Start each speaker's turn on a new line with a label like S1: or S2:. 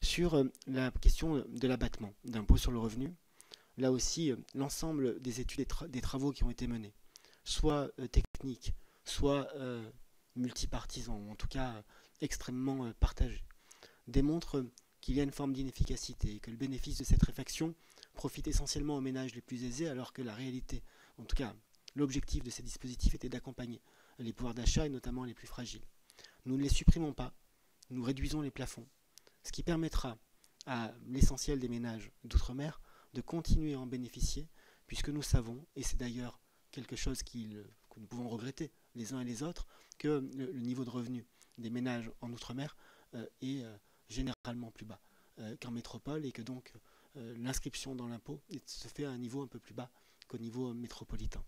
S1: Sur euh, la question de l'abattement d'impôt sur le revenu, là aussi, euh, l'ensemble des études et des travaux qui ont été menés, soit euh, techniques, soit multipartisans, en tout cas extrêmement partagés, démontrent qu'il y a une forme d'inefficacité et que le bénéfice de cette réfaction profite essentiellement aux ménages les plus aisés, alors que la réalité, en tout cas l'objectif de ces dispositifs était d'accompagner les pouvoirs d'achat et notamment les plus fragiles. Nous ne les supprimons pas, nous réduisons les plafonds, ce qui permettra à l'essentiel des ménages d'outre-mer de continuer à en bénéficier, puisque nous savons, et c'est d'ailleurs quelque chose que nous pouvons regretter les uns et les autres, que le, niveau de revenu des ménages en outre-mer euh, est euh, généralement plus bas euh, qu'en métropole et que donc l'inscription dans l'impôt se fait à un niveau un peu plus bas qu'au niveau métropolitain.